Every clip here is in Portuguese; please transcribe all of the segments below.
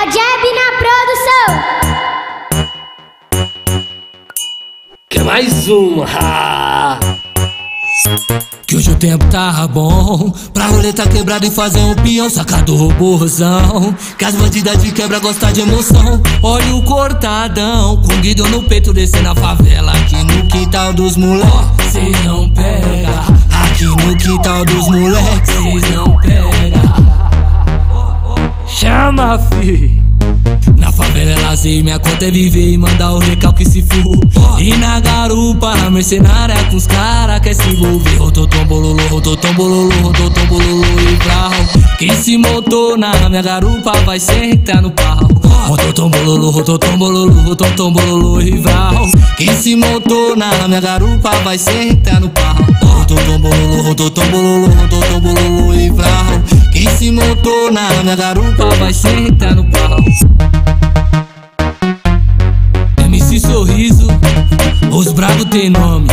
É o Jeb na produção. Quer mais uma? Que hoje o tempo tá bom Pra roleta quebrada e fazer um peão Sacado robôzão Que as bandidas de quebra gostam de emoção. Olha o cortadão Com guido no peito descendo a favela. Aqui no quintal dos moleques Cês não pega. Aqui no quintal dos moleques Cês não pega Na favela é lazer, minha conta é viver e mandar o recalque se for. E na garupa, mercenária com os cara quer se envolver. Rototom bololô, rototom e brau. Quem se montou na minha garupa vai sentar no pau. Rototom bololô, rototom bololô, e brau. Quem se montou na minha garupa vai sentar no pau. Rototom bololô, rototom bololô e brau. Quem se montou na minha garupa vai sentar no pau. MC Sorriso, os bravos tem nome.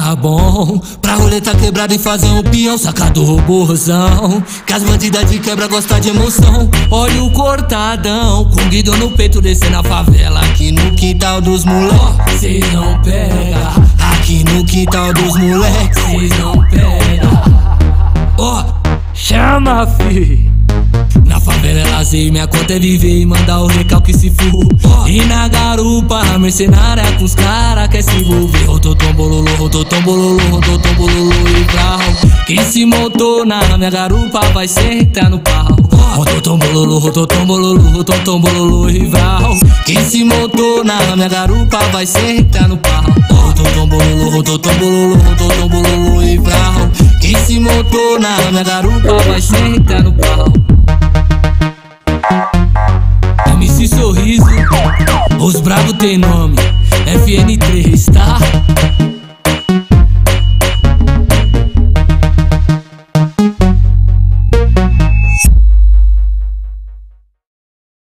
Bom Pra roleta quebrada e fazer um peão Sacado robôzão Que as bandidas de quebra gostam de emoção. Olha o cortadão Com guido no peito descendo a favela Aqui no quintal dos moleques Cês não pega Aqui no quintal dos moleques Cês não pega. Ó, chama fi lazer, minha conta é viver e mandar o recalque se for. E na garupa, mercenária com os cara quer se envolver. Rototom bololô, rototom bololô, rototom bololô e brau. Quem se montou na minha garupa vai sentar no pau. Rototom bololô, rototom bololô, rototom bololô e brau. Quem se montou na minha garupa vai sentar no pau. Rototom bololô, rototom bololô, rototom bololô e brau. Quem se montou na minha garupa vai sentar no pau. Os bravos tem nome, FN3, tá?